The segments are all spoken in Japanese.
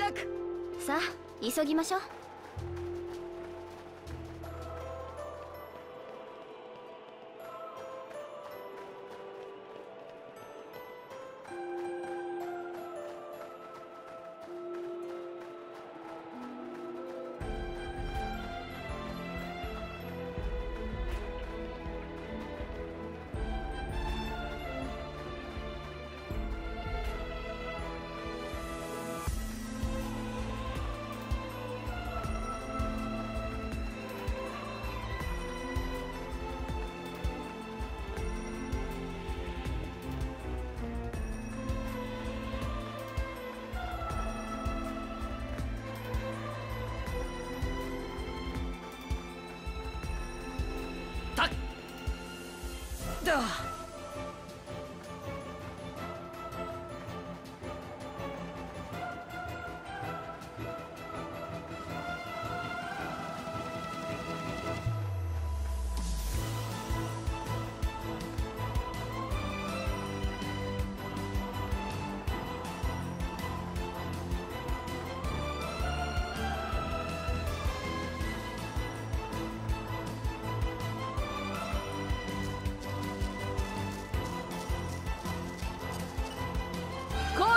着。さあ急ぎましょう。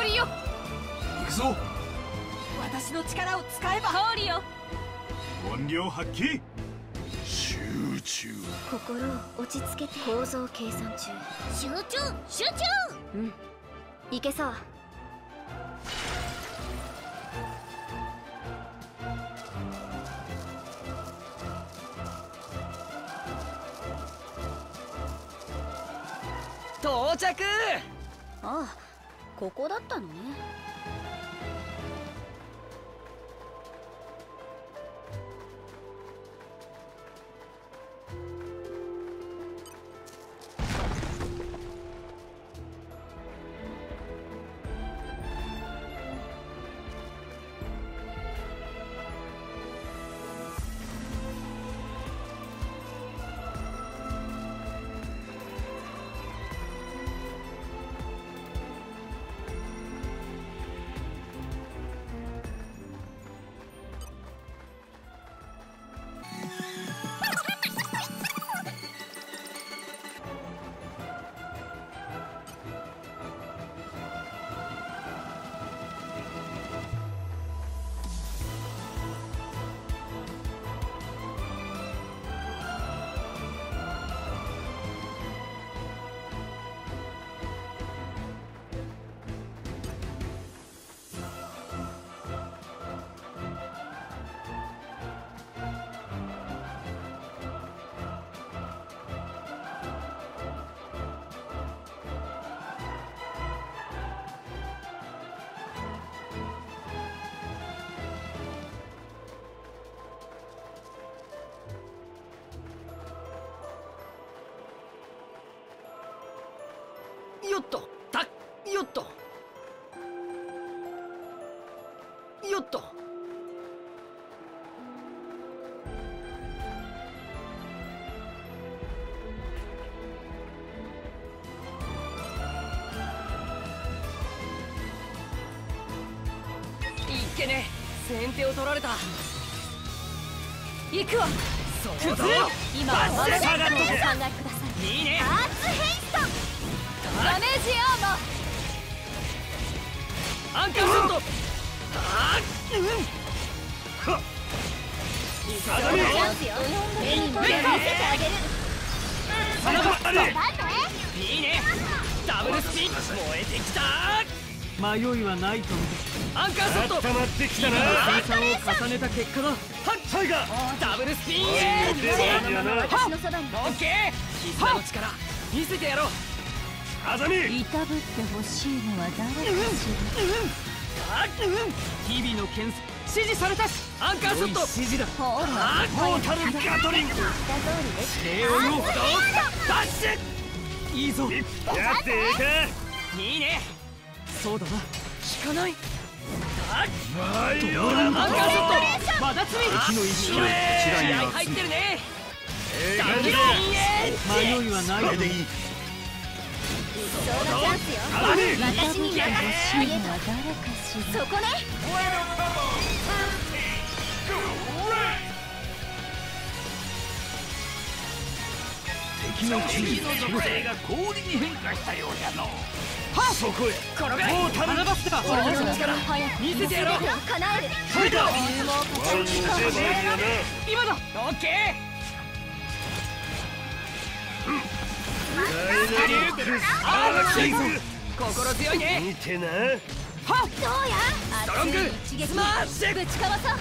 氷よ。行くぞ。私の力を使えば。氷よ。本領発揮。集中。心を落ち着けて。構造計算中。集中！集中！うん。いけそう。到着！ああここだったのね。よっと。たよっと。よっと。いっけね。先手を取られた。行くわ。そうだ今はまだお考えくださいダメージアーマーいいねダブルスピン燃えてきた迷いはないと見てアンカーショット温まってきたな計算を重ねた結果だはっタイガダブルスピンへ出番やな私のそばにオッケー絆の力見せてやろうあざみいたぶってほしいのは誰かしあうん日々の検査指示されたしアンカーショット。指示だ。らほらあモータルガトリン。グ言った通りです礼を言おうダッシュいいぞ。やってええいいね。そうだな。引かない。あかまいよ。なアンカーショット。まだつみ敵の石をこちらに気合入ってるね。ええダブルス感じだピンへ迷いはないと見てそれでいい私に任せてそこね敵の注意の属性が氷に変化したようじゃのう頼む花バスター俺の力早く見せてやろう全てを叶えるそれだ勇猛果敢に今だオッケー心強いね。見てなどうや？トロング熱い一撃スマッシュぶちかわそう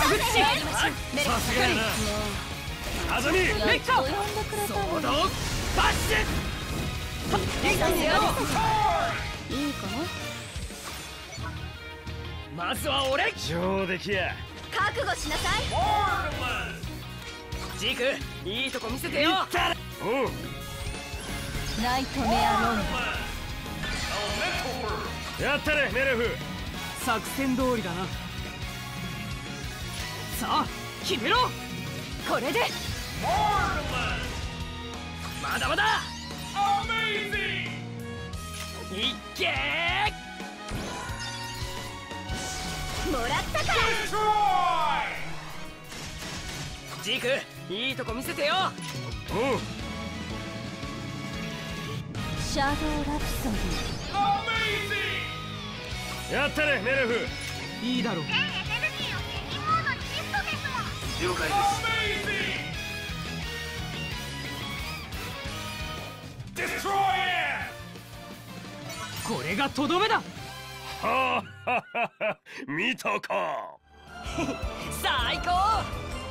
かぶちメルさすがやなあざみやっと呼んでくれたのソードバッシュいいかよいいかまずは俺上出来や覚悟しなさいジークいいとこ見せてよ。おうナイトメアロンやったねメレフ。作戦通りだな。さあ決めろ。これで。まだまだ。いっけもらったか。らジークいいとこ見せてよ。おうシャドウラプソデやったねメレフ。いいだろう。了解です。これがとどめだ。はあははは。見たか。最高